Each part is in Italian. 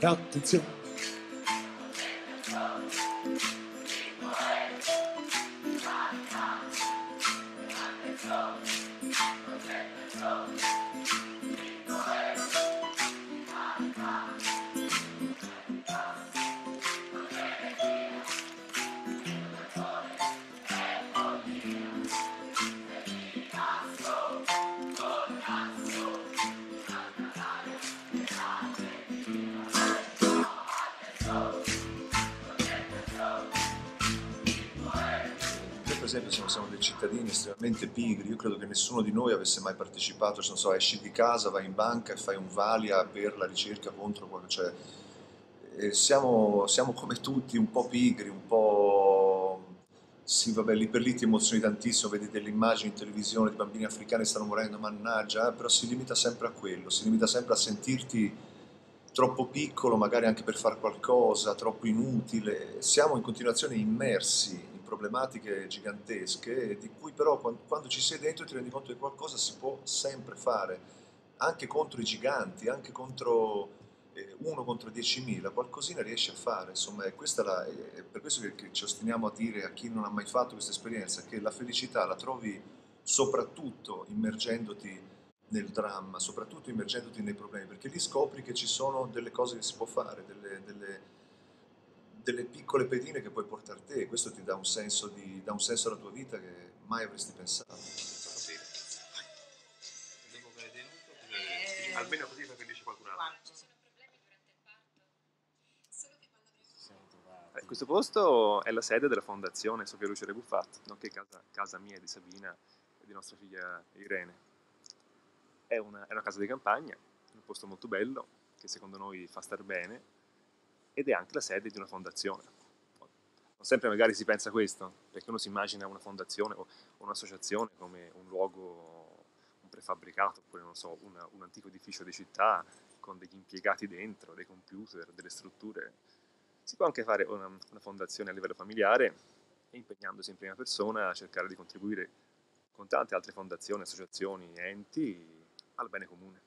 e attenzione. Esempio siamo, siamo, dei cittadini estremamente pigri, io credo che nessuno di noi avesse mai partecipato, cioè, non so, esci di casa, vai in banca e fai un valia per la ricerca contro quello, cioè, siamo, siamo, come tutti un po' pigri, un po'... Sì, vabbè, lì per lì ti emozioni tantissimo, vedi delle immagini in televisione di bambini africani che stanno morendo, mannaggia, eh, però si limita sempre a quello, si limita sempre a sentirti troppo piccolo magari anche per fare qualcosa, troppo inutile, siamo in continuazione immersi problematiche gigantesche di cui però quando, quando, ci sei dentro ti rendi conto che qualcosa si può sempre fare, anche contro i giganti, anche contro eh, uno contro 10.000, qualcosina riesci a fare, insomma è, la, è per questo che, che, ci ostiniamo a dire a chi non ha mai fatto questa esperienza che la felicità la trovi soprattutto immergendoti nel dramma, soprattutto immergendoti nei problemi, perché lì scopri che ci sono delle cose che si può fare, delle, delle delle piccole pedine che puoi portare te e questo ti dà un senso, di, dà un senso alla tua vita che mai avresti pensato. Devo venuto eh, almeno così fa felice qualcun altro. Eh, questo posto è la sede della fondazione Sofia Luce Rebuffat, nonché casa, casa mia e di Sabina e di nostra figlia Irene. È una, è una casa di campagna, un posto molto bello che secondo noi fa star bene ed è anche la sede di una fondazione. Non sempre magari si pensa questo, perché uno si immagina una fondazione o un'associazione come un luogo, un prefabbricato, oppure non so, una, un antico edificio di città con degli impiegati dentro, dei computer, delle strutture. Si può anche fare una, una fondazione a livello familiare e impegnandosi in prima persona a cercare di contribuire con tante altre fondazioni, associazioni, enti al bene comune.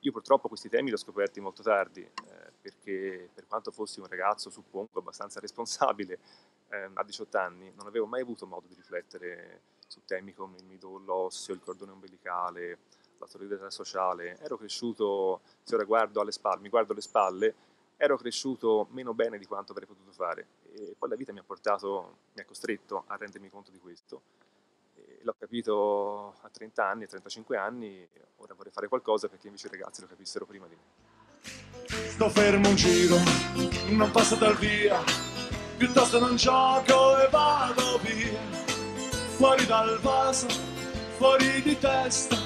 Io purtroppo questi temi li ho scoperti molto tardi, eh, perché per quanto fossi un ragazzo, suppongo, abbastanza responsabile, eh, a 18 anni, non avevo mai avuto modo di riflettere su temi come il midollo osseo, il cordone ombelicale, la solidarietà sociale. Ero cresciuto, se ora guardo alle spalle, mi guardo alle spalle, ero cresciuto meno bene di quanto avrei potuto fare. E poi la vita mi ha portato, mi ha costretto a rendermi conto di questo l'ho capito a 30 anni, a 35 anni, ora vorrei fare qualcosa perché invece i ragazzi lo capissero prima di me. Sto fermo un giro, non passa dal via, piuttosto non gioco e vado via. Fuori dal vaso, fuori di testa,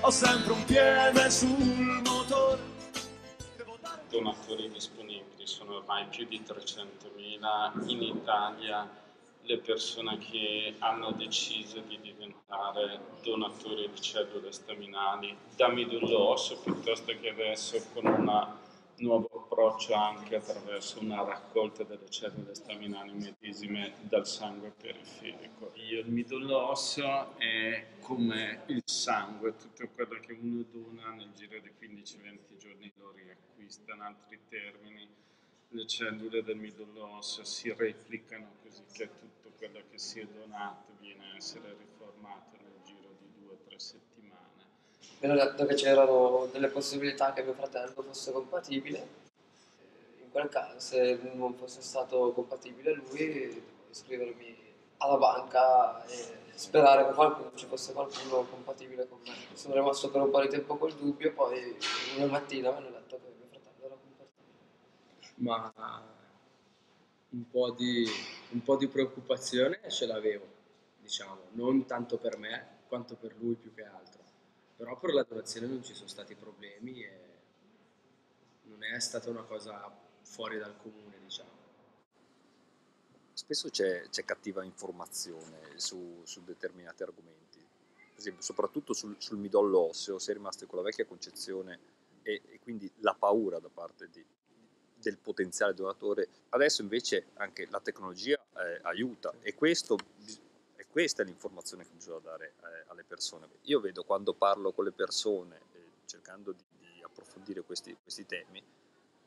ho sempre un piede sul motore. Donatori disponibili sono ormai più di 300.000 in Italia le persone che hanno deciso di diventare donatori di cellule staminali da midollo osseo piuttosto che adesso con un nuovo approccio anche attraverso una raccolta delle cellule staminali medesime dal sangue periferico. Il midollo osseo è come il sangue, tutto quello che uno dona nel giro di 15-20 giorni lo riacquista, in altri termini le cellule del midollo osseo si replicano così che tutto quello che si è donato viene a essere riformato nel giro di due o tre settimane. Mi hanno detto che c'erano delle possibilità che mio fratello fosse compatibile. In quel caso, se non fosse stato compatibile lui, dovevo iscrivermi alla banca e sperare che qualcuno, ci fosse qualcuno compatibile con me. Sono rimasto per un po' di tempo col dubbio, poi una mattina mi hanno detto che ma un po' di, un po' di preoccupazione ce l'avevo, diciamo, non tanto per me quanto per lui più che altro. Però per la donazione non ci sono stati problemi e non è stata una cosa fuori dal comune, diciamo. Spesso c'è, c'è cattiva informazione su, su, determinati argomenti, per esempio soprattutto sul, sul midollo osseo, si è rimasto con la vecchia concezione e, e quindi la paura da parte di, del potenziale donatore. Adesso invece anche la tecnologia eh, aiuta e, questo, e questa è l'informazione che bisogna dare eh, alle persone. Io vedo quando parlo con le persone eh, cercando di, di approfondire questi, questi, temi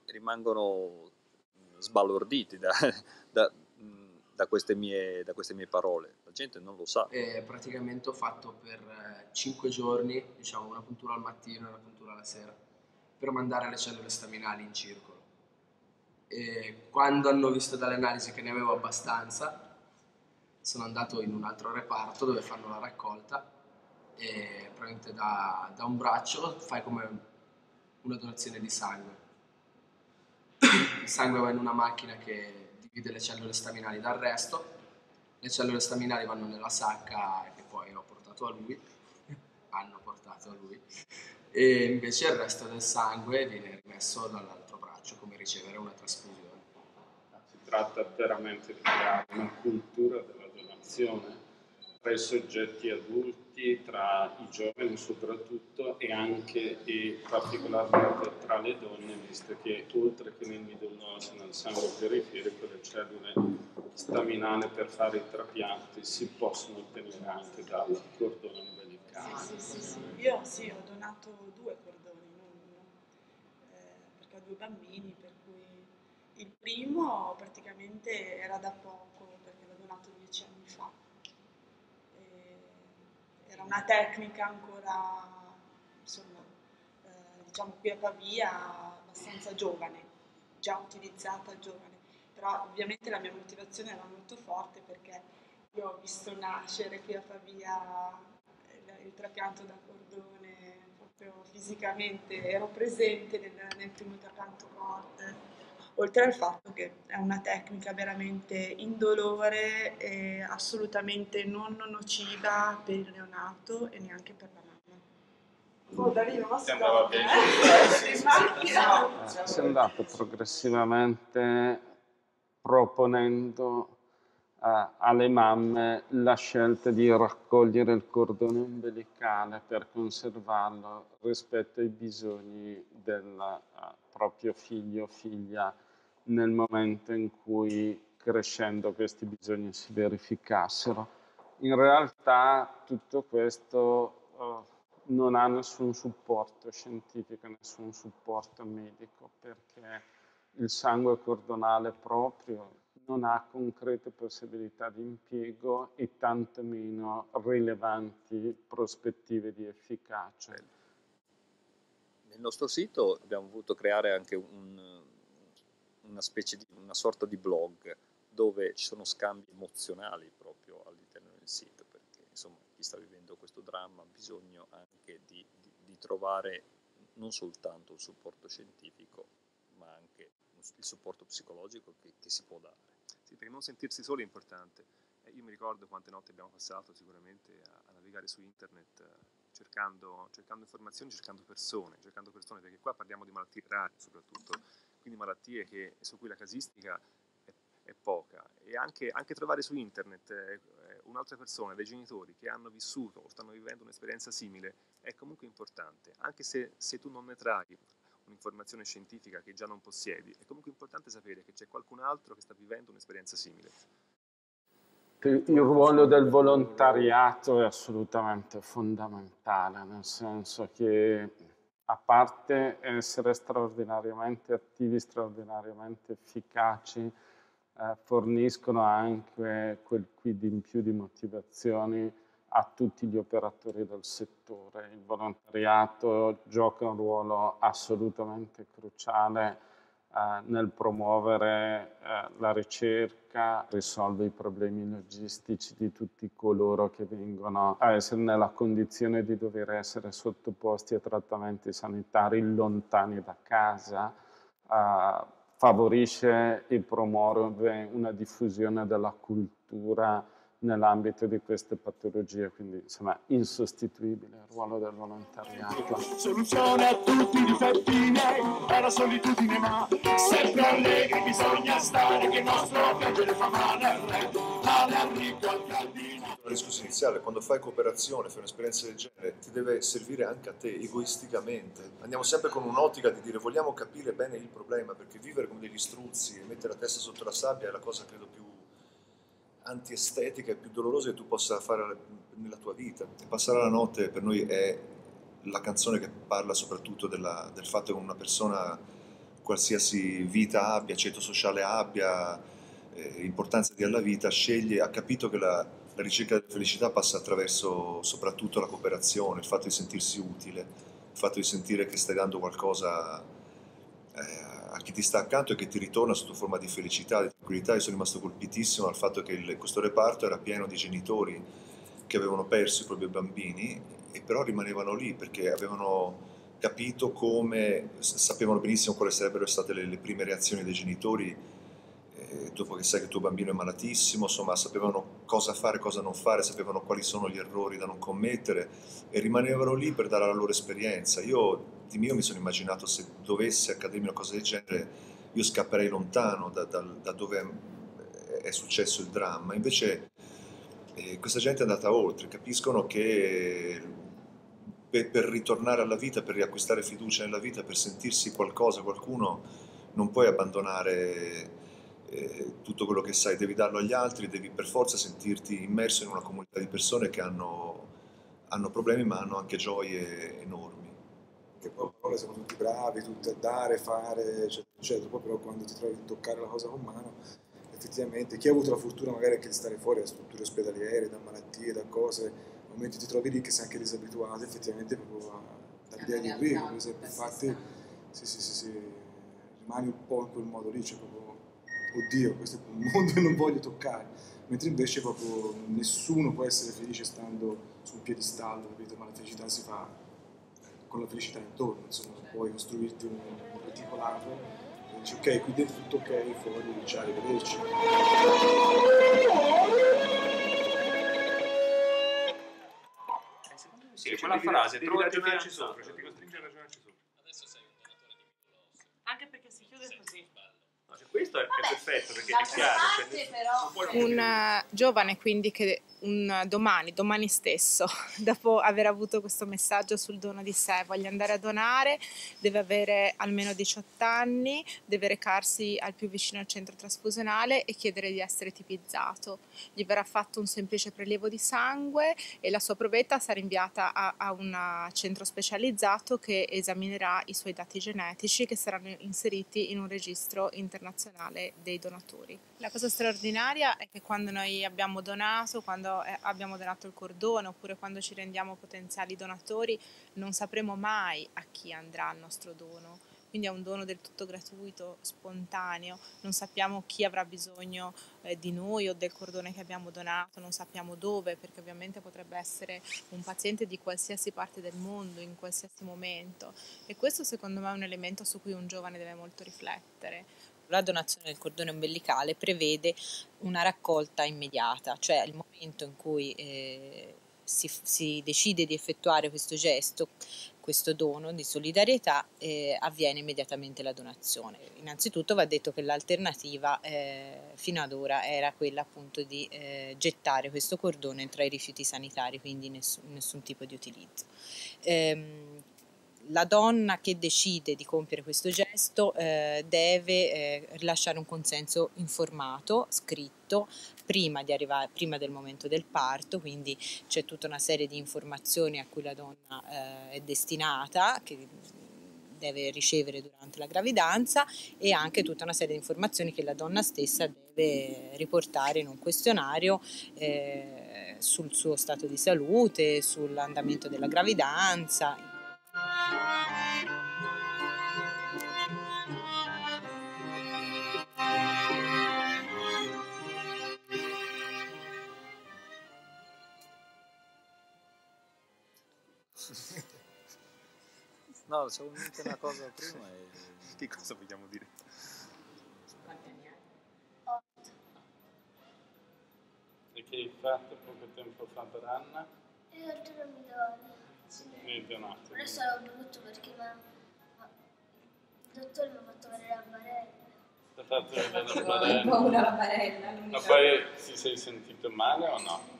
rimangono sbalorditi da, da, da, queste mie, da, queste mie, parole. La gente non lo sa. E praticamente ho fatto per 5 giorni, diciamo una puntura al mattino e una puntura alla sera, per mandare le cellule staminali in circolo. E quando hanno visto dalle analisi che ne avevo abbastanza, sono andato in un altro reparto dove fanno la raccolta e praticamente da, da un braccio fai come una donazione di sangue. Il sangue va in una macchina che divide le cellule staminali dal resto, le cellule staminali vanno nella sacca che poi ho portato a lui, hanno portato a lui, e invece il resto del sangue viene rimesso dall'altro braccio come ricevere una trasfusione. Si tratta veramente di creare una cultura della donazione tra i soggetti adulti, tra i giovani soprattutto e anche e particolarmente tra le donne, visto che oltre che nel midollo nel sangue periferico le cellule staminali per fare i trapianti si possono ottenere anche dal cordone umbilicale. Sì, sì, sì, Io sì, ho donato due cordoni, non uno, eh, perché ho due bambini, per cui il primo praticamente era da poco, perché l'ho donato dieci anni fa. Era una tecnica ancora, insomma, eh, diciamo qui a Pavia abbastanza giovane, già utilizzata giovane, però ovviamente la mia motivazione era molto forte perché io ho visto nascere qui a Pavia il, il trapianto da cordone, proprio fisicamente ero presente nel, nel primo trapianto corte oltre al fatto che è una tecnica veramente indolore e assolutamente non nociva per il neonato e neanche per la mamma. Oh, Darino, ma Sembrava bene. eh? Si è andato progressivamente proponendo uh, alle mamme la scelta di raccogliere il cordone umbilicale per conservarlo rispetto ai bisogni del uh, proprio figlio o figlia nel momento in cui crescendo questi bisogni si verificassero. In realtà tutto questo uh, non ha nessun supporto scientifico, nessun supporto medico, perché il sangue cordonale proprio non ha concrete possibilità di impiego e tantomeno rilevanti prospettive di efficacia. Nel nostro sito abbiamo voluto creare anche un, una specie di una sorta di blog dove ci sono scambi emozionali proprio all'interno del sito, perché insomma chi sta vivendo questo dramma ha bisogno anche di, di, di trovare non soltanto un supporto scientifico, ma anche il supporto psicologico che, che si può dare. Sì, perché non sentirsi soli è importante. Eh, io mi ricordo quante notti abbiamo passato sicuramente a, a navigare su internet eh, cercando, cercando, informazioni, cercando persone, cercando persone, perché qua parliamo di malattie rare soprattutto quindi malattie che, su cui la casistica è, è poca. E anche, anche, trovare su internet eh, un'altra persona, dei genitori che hanno vissuto o stanno vivendo un'esperienza simile, è comunque importante, anche se, se tu non ne trai un'informazione scientifica che già non possiedi, è comunque importante sapere che c'è qualcun altro che sta vivendo un'esperienza simile. Il ruolo del volontariato è assolutamente fondamentale, nel senso che a parte essere straordinariamente attivi, straordinariamente efficaci, eh, forniscono anche quel quid in più di motivazioni a tutti gli operatori del settore. Il volontariato gioca un ruolo assolutamente cruciale eh, nel promuovere eh, la ricerca, risolve i problemi logistici di tutti coloro che vengono a essere nella condizione di dover essere sottoposti a trattamenti sanitari lontani da casa, eh, favorisce e promuove una diffusione della cultura nell'ambito di queste patologie, quindi insomma insostituibile il ruolo del volontariato. Soluzione a tutti i difetti miei, è solitudine ma sempre allegri bisogna stare che il nostro piangere fa male al re, male al ricco, al. La discussione iniziale, quando fai cooperazione, fai un'esperienza del genere, ti deve servire anche a te egoisticamente. Andiamo sempre con un'ottica di dire vogliamo capire bene il problema, perché vivere come degli struzzi e mettere la testa sotto la sabbia è la cosa credo più antiestetica e più dolorosa che tu possa fare nella tua vita. E passare la notte per noi è la canzone che parla soprattutto della, del fatto che una persona qualsiasi vita abbia, ceto sociale abbia, eh, importanza dia alla vita, sceglie, ha capito che la, la ricerca della felicità passa attraverso soprattutto la cooperazione, il fatto di sentirsi utile, il fatto di sentire che stai dando qualcosa eh, a chi ti sta accanto e che ti ritorna sotto forma di felicità, di tranquillità. Io sono rimasto colpitissimo dal fatto che il, questo reparto era pieno di genitori che avevano perso i propri bambini e però rimanevano lì perché avevano capito come, sapevano benissimo quali sarebbero state le, le prime reazioni dei genitori eh, dopo che sai che il tuo bambino è malatissimo, insomma sapevano cosa fare, cosa non fare, sapevano quali sono gli errori da non commettere e rimanevano lì per dare la loro esperienza. Io di mio mi sono immaginato se dovesse accadermi una cosa del genere io scapperei lontano da, da, da dove è successo il dramma, invece eh, questa gente è andata oltre, capiscono che per, per, ritornare alla vita, per riacquistare fiducia nella vita, per sentirsi qualcosa, qualcuno, non puoi abbandonare eh, tutto quello che sai, devi darlo agli altri, devi per forza sentirti immerso in una comunità di persone che hanno, hanno problemi ma hanno anche gioie enormi. Che poi siamo tutti bravi, tutti a dare, fare, eccetera, eccetera, poi però quando ti trovi a toccare la cosa con mano, effettivamente chi ha avuto la fortuna magari anche di stare fuori da strutture ospedaliere, da malattie, da cose, nel momento ti trovi lì che sei anche disabituato, effettivamente proprio dall'idea di qui, per esempio, infatti, sì, sì, sì, sì, rimani un po' in quel modo lì, cioè proprio oddio, questo è un mondo che non voglio toccare, mentre invece proprio nessuno può essere felice stando su un piedistallo, capito? ma la felicità si fa con la felicità intorno, insomma, puoi costruirti un, un reticolato e dici ok, qui dentro tutto ok, fuori ciao, arrivederci. Sì, quella frase, trovati ragionarci sopra, cioè ti costringe a ragionarci sopra. Adesso sei un donatore di. Anche perché si chiude così. Cioè, questo è, è perfetto perché è chiaro. Cioè, non puoi Un eh, giovane quindi che un domani, domani stesso, dopo aver avuto questo messaggio sul dono di sé, voglia andare a donare, deve avere almeno 18 anni, deve recarsi al più vicino al centro trasfusionale e chiedere di essere tipizzato. Gli verrà fatto un semplice prelievo di sangue e la sua provetta sarà inviata a, a un centro specializzato che esaminerà i suoi dati genetici che saranno inseriti in un registro internazionale dei donatori. La cosa straordinaria è che quando noi abbiamo donato, quando eh, abbiamo donato il cordone oppure quando ci rendiamo potenziali donatori, non sapremo mai a chi andrà il nostro dono. Quindi è un dono del tutto gratuito, spontaneo, non sappiamo chi avrà bisogno eh, di noi o del cordone che abbiamo donato, non sappiamo dove, perché ovviamente potrebbe essere un paziente di qualsiasi parte del mondo, in qualsiasi momento. E questo secondo me è un elemento su cui un giovane deve molto riflettere la donazione del cordone ombelicale prevede una raccolta immediata, cioè il momento in cui eh, si, si, decide di effettuare questo gesto, questo dono di solidarietà, eh, avviene immediatamente la donazione. Innanzitutto va detto che l'alternativa eh, fino ad ora era quella appunto di eh, gettare questo cordone tra i rifiuti sanitari, quindi nessun, nessun tipo di utilizzo. Ehm, la donna che decide di compiere questo gesto eh, deve eh, rilasciare un consenso informato, scritto, prima, arrivare, prima, del momento del parto, quindi c'è tutta una serie di informazioni a cui la donna eh, è destinata, che deve ricevere durante la gravidanza e anche tutta una serie di informazioni che la donna stessa deve riportare in un questionario eh, sul suo stato di salute, sull'andamento della gravidanza, No, c'avevo in mente una cosa prima e... Che cosa vogliamo dire? E che hai fatto poco tempo fa per Anna? Io non mi donato. Adesso è brutto perché ma, ma, il dottore mi ha fatto vedere la barella. Ti ha fatto vedere la Ho barella. paura la barella. Ma poi ti sei sentito male o no?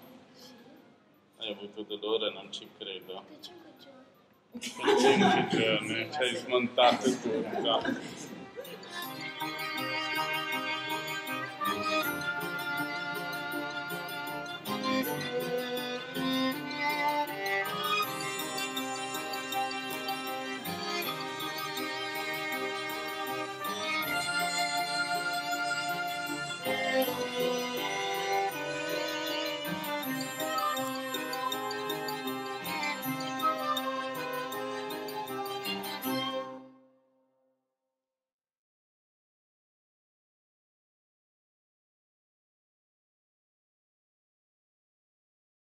Hai avuto dolore? Non ci credo. Per 5 giorni. Per 5 giorni ci hai smontato tutto.